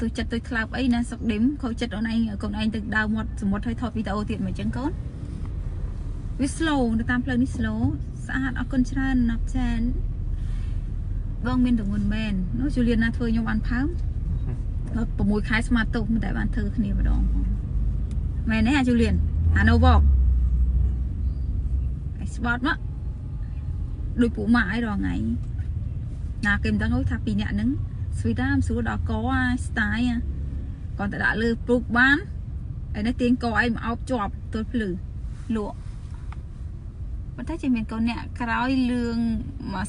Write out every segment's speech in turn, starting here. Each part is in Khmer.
ទុយចិត្តទុយខ្លាប់អីណាសុកឌឹមខូចចិត្តអូនឯងកូនឯងទៅដើរមាត់សមុទ្រហើយថតវីដេអូទៀតមិនអញ្ចឹងកូនវា slow ទៅតាមផ្លូវនេះ slow ស្អាតអរគុណច្រើនណាប់ចានបងមានទងន់មែននោះជូលៀនណាធ្វើខ្ញុំបានផើម6ខែស្មាតទុកមិនតែបានធ្វើគ្នាម្ដងមែនទេអាជូលៀនអាណូវកអីស្បត់មកដូចពួកម៉ាក់អីរងថ្ងៃណាគេមិនដឹងហូចថាពីរអ្នកហ្នឹង ស្វីតាមិនស្រួលដល់កអាស្ទាយគាត់ទៅដាក់លើព្រុកបានហើយនេះទាញកអីមកអោបជាប់ទល់ភ្លឺលក់ប៉ុន្តែជាមានកូនអ្នកក្រោយលឿងមក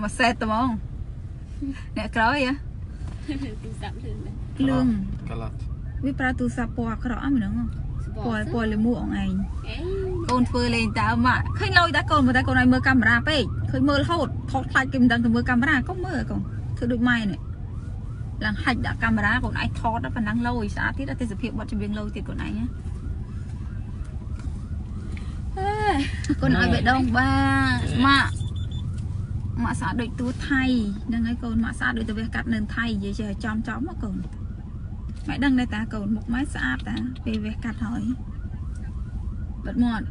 មកសេតត្មងអ្នកក្រោយហ៎ទូរស័ព្ទលឿនណាស់លឿងកាឡាត់វាប្រើទូរស័ព្ទពណ៌អាក្រក់ហ្នឹងហ្មងពណ៌ពណ៌លិមួកអងឯងអេកូនធ្វើលេងតើម៉ាក់ឃើញលុយតើកូនមើលតែកូនឲ្យមើលកាមេរ៉ាពេកឃើញមើលរហូតថតខ្លាច់គេមិនដឹងទៅមើលកាមេរ៉ាកុំមើលកូន ធ្វើដូចម៉ែនេះឡើងហាច់ដាក់កាមេរ៉ាកូនឯងថតដល់ប៉ុណ្ណឹងលុយស្អាតទៀតតែទេសភាពបត់ចម្រៀងលុយទៀតកូនឯងណាអេកូនឲ្យបេះដូងបាម៉ាក់ម៉ាក់ស្អាតដូចតួថៃហ្នឹងហើយកូនម៉ាក់ស្អាតដូចទៅវះកាត់នៅថៃនិយាយចេះចំចំមកកូនម៉ែដឹងដែរតាកូនមុខម៉ែស្អាតតាពេលវះកាត់ហើយបាត់មាត់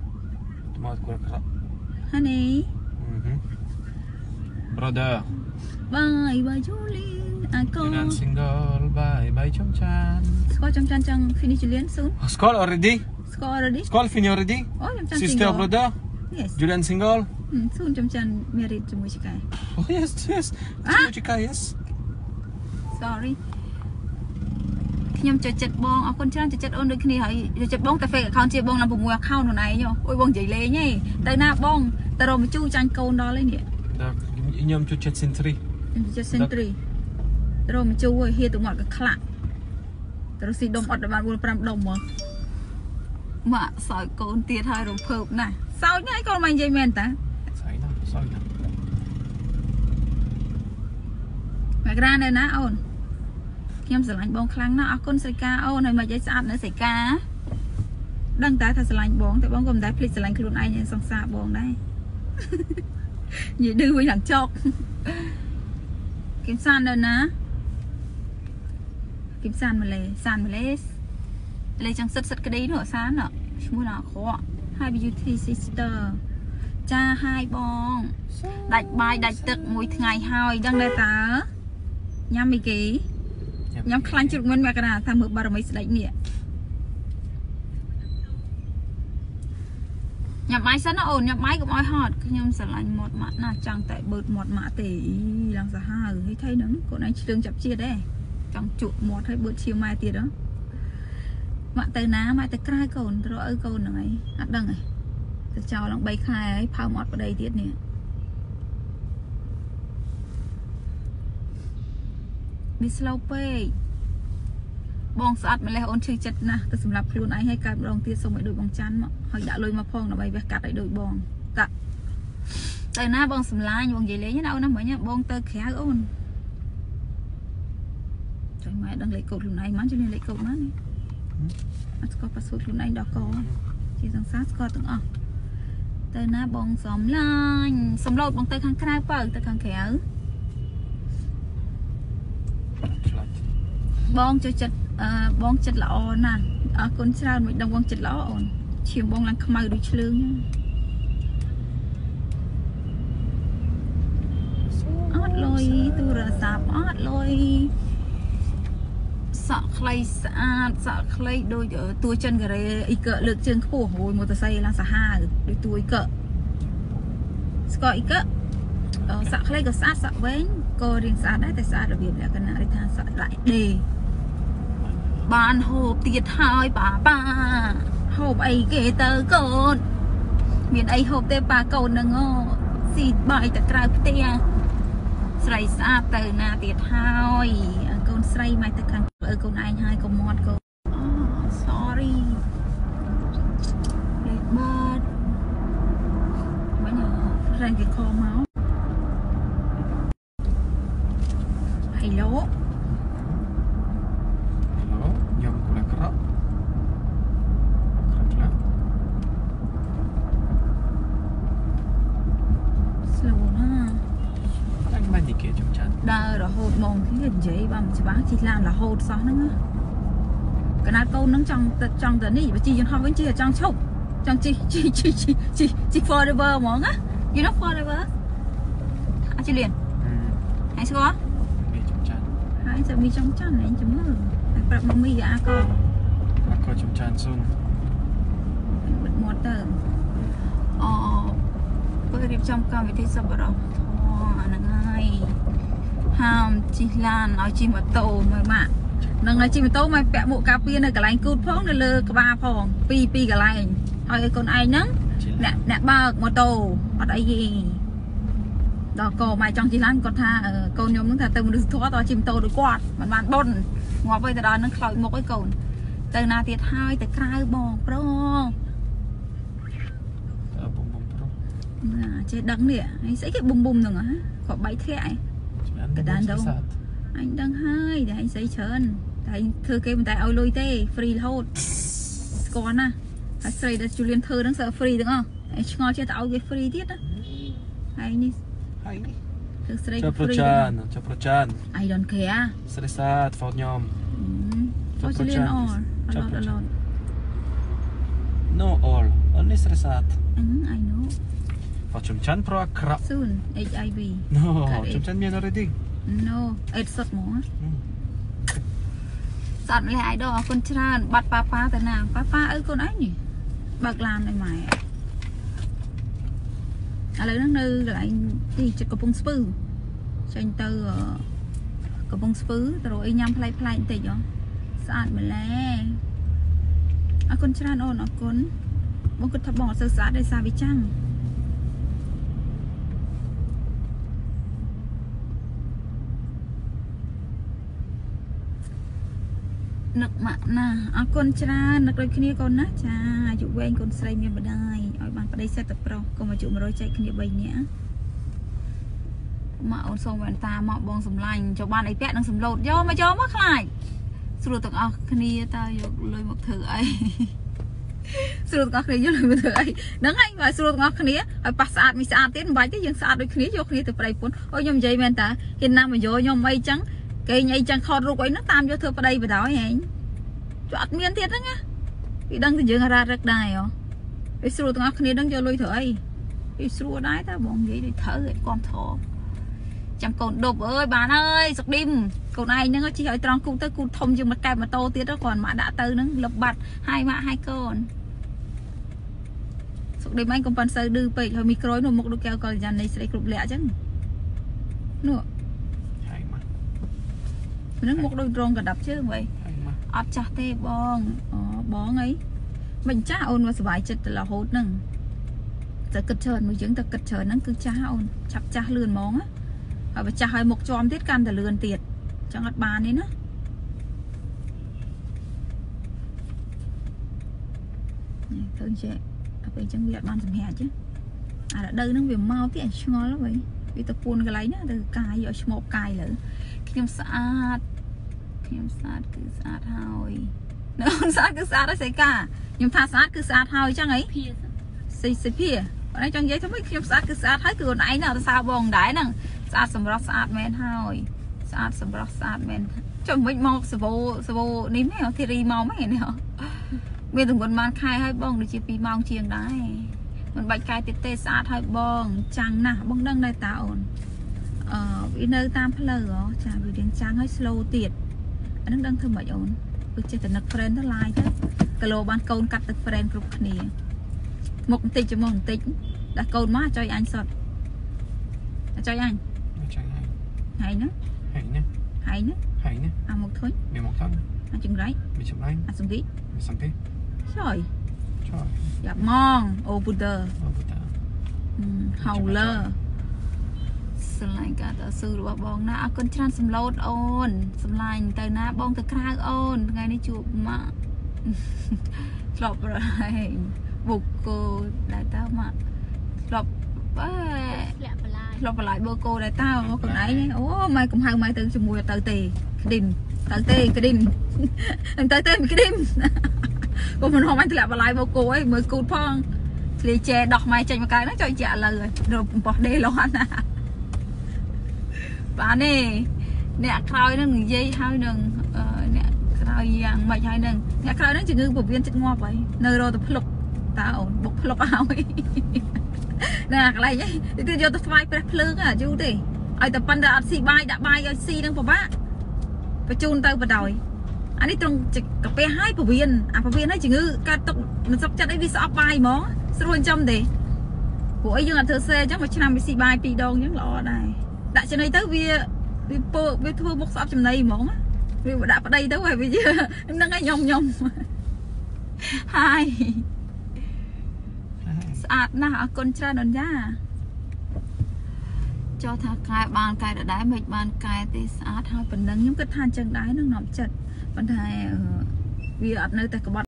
មកគួរក្រក់ Honey ប្រូដឺ Bye bye Julian អាកូយូនណាន single bye bye ចំចានស្គាល់ចំចាន់ចង់ finish Julian soon Skål already ស្គាល់ already Skål fini already អូចំចាន់ Sister brother Yes Julian single Hmm, soon ចំចាន់ married ជាមួយឆ្កែ Oh yes yes Ah. Chika yes Sorry ខ្ញុំចូលចិត្តបងអរគុណច្រើនចូលចិត្តអូនដូចគ្នាហើយចូលចិត្តបងតែ fake account ជាបងឡើង6 account ខ្លួនឯងអូយបងនិយាយលេងហីទៅណាបងទៅរកមជូរចាញ់កូនដល់ហើយនេះ Tak ខ្ញុំជួយចិត្ត century ខ្ញុំចូលចិត្ត century ទៅរកមជូរហើយហៀទៅមាត់ក៏ខ្លាក់ទៅរកស៊ីដុំអត់ដល់បាន4 5ដុំមកម៉ាក់សោយកូនទៀតហើយរំភើបណាស់សោចហើយកូនមកនិយាយមែនតាស្អីណាស្អីណាមកក្រាននៅណាអូនខ្ញុំស្រឡាញ់បងខ្លាំងណាស់អរគុណស្រីកាអូនហើយមកយាយស្អាតនៅស្រីកាដឹងតែថាស្រឡាញ់បងតែបងក៏មិនដែលភ្លេចស្រឡាញ់ខ្លួនឯងនៅសង្សារបងដែរ និយាយឌឺវិញឡើងចុកគឹមសាននៅណាគឹមសានម៉ាឡេសានម៉ាឡេលេចចង់សិតសិតក្តីនោះសាននោះឈ្មោះណាអក្រក់ Hi Beauty Sister ចា Hi បងដាច់បាយដាច់ទឹកមួយថ្ងៃហើយដឹងដែរតើញ៉ាំអីគេញ៉ាំខ្លាញ់ជ្រូកមិនមកណាថាមើលបារមីស្ដេចនេះ ញ៉ាំបាយសិនណាអូនញ៉ាំបាយកុំឲ្យហត់ខ្ញុំស្រឡាញ់មាត់ម៉ាក់ណាស់ចង់តែបឺតមាត់ម៉ាក់ទេអីឡើងសាហាវហីថៃហ្នឹងកូនឯងឆ្លឿងចាប់ជាតិដែរចង់ជក់មាត់ឲ្យបឺតឈាមម៉ែទៀតហ៎ម៉ាក់ទៅណាម៉ែទៅក្រៅកូនទៅរកឪកូនហ្នឹងឯងអត់ដឹងឯងទៅចោលឡើង3ខែហើយផើមអត់ប្តីទៀតនេះវា slow ពេកបងស្អត់ម្លេះអូនឈឺចិត្តណាស់ទៅសម្រាប់ខ្លួនឯងឲ្យកើតម្ដងទៀតសុំឲ្យដូចបងច័ន្ទមក ហើយដាក់លុយមកផងដើម្បីវះកាត់ឲ្យដូចបងតាទៅណាបងសម្លាញ់បងនិយាយលេងណាអូនណាមិញបងទៅក្រៅអូនជួយម៉ែដឹងលេខកូដខ្លួនឯងមិនជួយលេខកូដមកនេះអត់ស្គាល់ប៉ាសវុតខ្លួនឯងដល់កជាសង្សារស្គាល់ទាំងអស់ទៅណាបងសំឡាញ់សំឡូតបងទៅខាងក្រៅបើទៅខាងក្រៅខ្លាច់បងចូលចិត្តអឺបងចិត្តល្អណាស់អរគុណច្រើនមិនដឹងបងចិត្តល្អអូន ឈាមបងឡើងខ្មៅដូចឆ្លើងអត់លុយទូរស័ព្ទអត់លុយសក់ខ្លីស្អាតសក់ខ្លីដូចតួចិនការ៉េអ៊ីកលើកជើងខ្ពស់អូយម៉ូតូសៃឡើងសាហាវដូចតួអ៊ីកស្គាល់អ៊ីកអឺសក់ខ្លីក៏ស្អាតសក់វែងក៏រៀងស្អាតដែរតែស្អាតរបៀបលក្ខណៈដូចថាសក់ដាក់ដេបានហូបទៀតហើយប៉ាប៉ា ហូបអីគេទៅកូន មានអីហូបទេប៉ាកូនហ្នឹងអូស៊ីបាយទៅក្រៅផ្ទះស្រីស្អាតទៅណាទៀតហើយកូនស្រីមកទៅខាងឪកូនឯងហើយកុំមាត់កូនអូ sorry លេខបាត់មិញរែងគេខមក Hello ហៅខ្ញុំគួរក្រក់ក្រក់ខ្លាំង slow ណា ខ្លាំងមិននិយាយ ចំចានដើររហូតមកគ្នានិយាយបានច្បាស់ជិះឡានរហូតសោះហ្នឹងណាកណាត់កូនហ្នឹងចង់ទៅចង់ទៅនេះបើជិះយន្តហោះវិញជិះតែចង់ឈប់ចង់ជិះជិះជិះជិះជិះជិះ forever ហ្មងណា you know forever អាចលៀន Ừ. ហើយស្គាល់មីចំចាន់ហើយសាមីចង់ចាន់ឯងចាំមើលហើយប្រាប់ម៉ាមីអាក៏អាក៏ចំចាន់ស៊ុនបិទមាត់ទៅអូពេលរៀបចំកម្មវិធីសប្បុរសអូអាហ្នឹងហើយ ហាមជិះឡានឲ្យជិះម៉ូតូមើលម៉ាក់នឹងឲ្យជិះម៉ូតូមកពាក់មួកការពារនៅកន្លែងគូតផងនៅលើក្បាលផងពីរពីរកន្លែងហើយឲ្យកូនឯងហ្នឹងជិះអ្នកអ្នកបើកម៉ូតូអត់អីទេដល់កម៉ែចង់ជិះឡានគាត់ថាអឺកូនខ្ញុំហ្នឹងថាទៅមនុស្សធម៌តោះជិះម៉ូតូដូចគាត់មិនបានបុនងាប់ទៅដល់ហ្នឹងខ្លោចមុខអីកូនទៅណាទៀតហើយទៅក្រៅបងប្រុសអើបងបងប្រុសណាចេះដឹងនេះហើយស្អីគេប៊ុំប៊ុំហ្នឹងហ៎គាត់បែកធ្លាក់ឯង ឆ្ងានកដានទៅសាទអញដឹងហើយតែអញស្អីច្រើនតែអញធ្វើគេមិនតែឲ្យលុយទេ free រហូតស្គាល់ណាហើយស្រីដែល Julian ធ្វើហ្នឹងសើ free ទាំងអស់ហើយឆ្ងល់ចេះតែឲ្យគេ free ទៀតណាហើយនេះហើយនេះធ្វើស្រីចុះក៏ប្រ free ចាដែរនចុះប្រចាន I don't care ស្រីសាទហ្វតខ្ញុំចុះ Julian all a lot a lot No all only ស្រីសាទ Mm, I know ហ្វតចំចាន់ប្រអាក្រក់ soon HIV No កាត់អីចំចាន់មាន already no អេតសុតហ្មងណា Ừ. សត្វម្លេះអាយដលអរគុណច្រើនបាត់ប៉ាប៉ាទៅណាប៉ាប៉ាឪកូនឯងនេះបើកឡានឲ្យម៉ែឥឡូវហ្នឹងនៅកន្លែងទីចិត្តកំពង់ស្ពឺចេញទៅអឺកំពង់ស្ពឺទៅរកអីញ៉ាំផ្លែផ្លែបន្តិចហ៎ស្អាតម្លេះអរគុណច្រើនអូនអរគុណបងគិតថាបងអត់សូវស្អាតដោយសារវាចាំង នឹកម៉ាក់ណាអរគុណច្រើននឹកដូចគ្នាកូនណាចាអាយុវែងកូនស្រីមានម្ដាយឲ្យបានប្តីសេតតែប្រុសកុំអាយុ100ចែកគ្នា3នាក់ម៉ាក់អូនសូមវ៉ែនតាមកបងសម្លាញ់ចុះបានអីពាក់នឹងសំឡូតយកមកយកមកខ្លាចស្រួលទាំងអស់គ្នាតើយកលុយមកធ្វើអីស្រួលទាំងអស់គ្នាយកលុយមកធ្វើអីហ្នឹងហើយបើស្រួលទាំងអស់គ្នាឲ្យប៉ះស្អាតមិនស្អាតទៀតមិនបាច់ទេយើងស្អាតដូចគ្នាយកគ្នាទៅប្រៃពុនអូខ្ញុំនិយាយមែនតាហ៊ានណាមកយកខ្ញុំអីចឹង គេអីចឹងខតរូបអីហ្នឹងតាមយកធ្វើប្តីបដ ாய் ហែងចុះអត់មានទៀតហ្នឹងណាពីដឹងតែយើងរ៉ាត់រឹកដែរហ៎វាស្រួលទាំងអស់គ្នាដឹងយកលុយធ្វើអីវាស្រួលដែរតើបងនិយាយដូចត្រូវឯងគាំធរចាំកូនដប់អើយបានអើយសុកឌីមកូនឯងហ្នឹងជិះឲ្យត្រង់គូទៅគូធំជាងមួយកែបម៉ូតូទៀតទៅគ្រាន់មកដាក់ទៅហ្នឹងលឹបបាត់ហើយម៉ាក់ហើយកូនសុកឌីមកឯងកុំប៉ាន់សូវឌឺពេកហើយមីក្រូនោះមុខដូចកែវកលយ៉ាននៃស្រីគ្រប់លក្ខអញ្ចឹងនោះហើយមក ហ្នឹងមុខដូចរងកណ្ដាប់ជើង vậy ហើយមកអត់ចាស់ទេបងអូបងអីមិនចាស់អូនមកសុបាយចិត្តទៅរហូតហ្នឹងតែគិតច្រើនមួយយើងតែគិតច្រើនហ្នឹងគឺចាស់អូនឆាប់ចាស់លឿនហ្មងណាហើយបើចាស់ឲ្យមុខជាប់ទៀតកាន់តែលឿនទៀតអញ្ចឹងអត់បានទេណានេះឃើញចេះដល់ពេលអញ្ចឹងវាអត់បានសម្រាប់ទេអារដូវហ្នឹងវាមកទៀតឆ្ងល់ហ្នឹង វិញវាទៅពួនកន្លែងណាទៅកាយឲ្យឈ្មោកកាយលើខ្ញុំស្អាតខ្ញុំស្អាតគឺស្អាតហើយនៅអូនស្អាតគឺស្អាតហើយស្អីកាខ្ញុំថាស្អាតគឺស្អាតហើយចឹងអីភាសសិសិភាបងឯងចង់និយាយថាម៉េចខ្ញុំស្អាតគឺស្អាតហើយគឺអូនឯងនៅរសារបងដែរហ្នឹងស្អាតសម្រស់ស្អាតមែនហើយស្អាតសម្រស់ស្អាតមែនចុះមិនមកសវោសវោនេះមែនធីរីមកមែននេះហ៎មានទង្វើបានខែហើយបងដូចជា2ម៉ោងជាងដែរ មិនបាច់កែទៀតទេស្អាតហើយបងចាំងណាស់បងដឹងដែរតាអូនអឺវានៅតាមផ្លូវហ៎ចាវារៀងចាំងហើយ slow ទៀតអានឹងដឹងធ្វើម៉េចអូនគឺចេះតែនឹក friend ទៅ live ទៅគីឡូបានកូនកាត់ទឹក friend គ្រប់គ្នាមុខបន្តិចចាំមកបន្តិចដាក់កូនមកចុយអញសតចុយអញមកចាំហើយហើយហ្នឹងហើយនេះហើយហ្នឹងហើយនេះអាមុខធុញមានមកតាមអាចង្រៃមានចម្លែងអាសង្គីមានសង្កេតចុយចោល យ៉ាប់ម៉ងអូពូទ័រអូបតាហៅលើស្រឡាញ់ការតស៊ូរបស់បងណាអរគុណច្រើនសំឡូតអូនសំឡាញ់ទៅណាបងទៅក្រៅអូនថ្ងៃនេះជួបម៉ាក់ធ្លាប់រហែងបុកគោដែរតើម៉ាក់ធ្លាប់អើធ្លាក់បន្លាយធ្លាប់បន្លាយបូកគោដែរតើអូខ្លួនឯងហ្នឹងអូម៉ែកំហៅម៉ែទៅជាមួយទៅទេក្ឌីមទៅទេក្ឌីមមិនទៅទេមិនក្ឌីម កុំមិនហមអញធ្លាក់បន្លាយបូកគោអីមើលគូតផងធ្លាយចែដោះម៉ែចេញមកក្រៅហ្នឹងចុយជាឥឡូវហើយរកបំផោះដេលន់ណាបានទេអ្នកក្រោយនឹងនិយាយហើយនឹងអឺអ្នកក្រោយយ៉ាងម៉េចហើយនឹងអ្នកក្រោយនឹងជំងឺពោះវៀនចិត្តងាប់ហើយនៅរកទៅភ្លុកតើអូនបុកភ្លុកហើយណាកន្លែងនេះទៅយកទៅស្វាយព្រះភ្លើងអាយូរទេឲ្យតែប៉ុន្តែអត់ស៊ីបាយដាក់បាយឲ្យស៊ីនឹងពិបាកបញ្ជូនទៅបដ ாய் អានេះត្រង់កាពះហើយពវៀនអាពវៀនហើយជំងឺកើតទុកមិនសុខចិត្តអីវាស្អប់បាយហ្មងស្រួលចំទេព្រោះអីយើងអត់ធ្វើសេអញ្ចឹងមួយឆ្នាំវាស៊ីបាយពីរដងអញ្ចឹងល្អដែរដាក់ចំណីទៅវាវាពោវាធ្វើមុខស្អប់ចំណីហ្មងវាដាក់ប្តីទៅហើយវាហ្នឹងឯងញុំញុំហើយស្អាតណាស់អរគុណច្រើនអូនយ៉ាចោះថាកែបានកែដដែលមិនបានកែទេស្អាតហើយប៉ុណ្ណឹងខ្ញុំគិតថាអញ្ចឹងដែរនឹងនាំចិត្ត ប៉ុន្តែអឺវាអត់នៅតែក្បត់